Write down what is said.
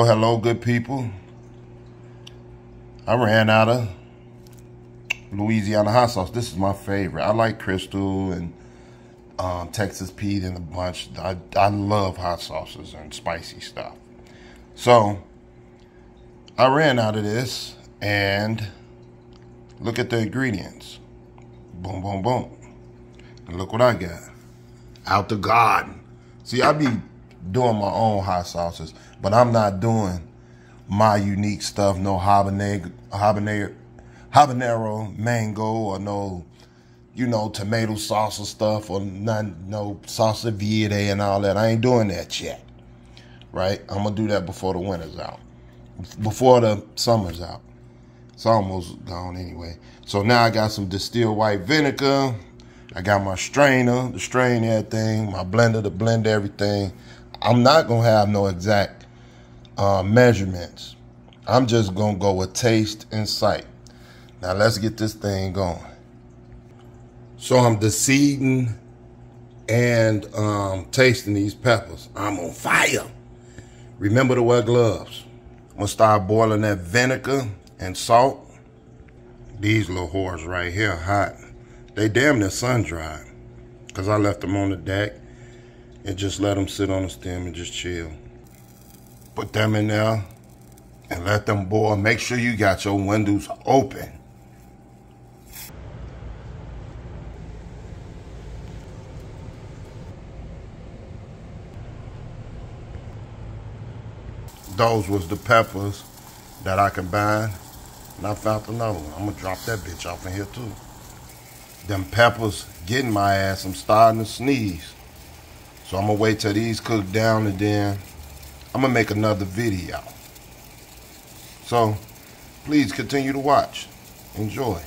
Hello, good people. I ran out of Louisiana hot sauce. This is my favorite. I like Crystal and um, Texas Pete and a bunch. I, I love hot sauces and spicy stuff. So I ran out of this and look at the ingredients. Boom, boom, boom. And look what I got. Out the garden. See, I be doing my own hot sauces, but I'm not doing my unique stuff. No habanero, habanero, habanero mango, or no, you know, tomato sauce or stuff, or none, no salsa verde and all that. I ain't doing that yet. Right? I'm gonna do that before the winter's out, before the summer's out. It's almost gone anyway. So now I got some distilled white vinegar. I got my strainer, the strain everything, my blender to blend everything. I'm not gonna have no exact uh, measurements. I'm just gonna go with taste and sight. Now let's get this thing going. So I'm deseeding and um, tasting these peppers. I'm on fire. Remember to wear gloves. I'm gonna start boiling that vinegar and salt. These little whores right here hot. They damn near sun dried because I left them on the deck and just let them sit on the stem and just chill. Put them in there and let them boil. Make sure you got your windows open. Those was the peppers that I combined. And I found another one. I'm gonna drop that bitch off in here too. Them peppers getting my ass. I'm starting to sneeze. So I'm gonna wait till these cook down and then I'm gonna make another video. So please continue to watch. Enjoy.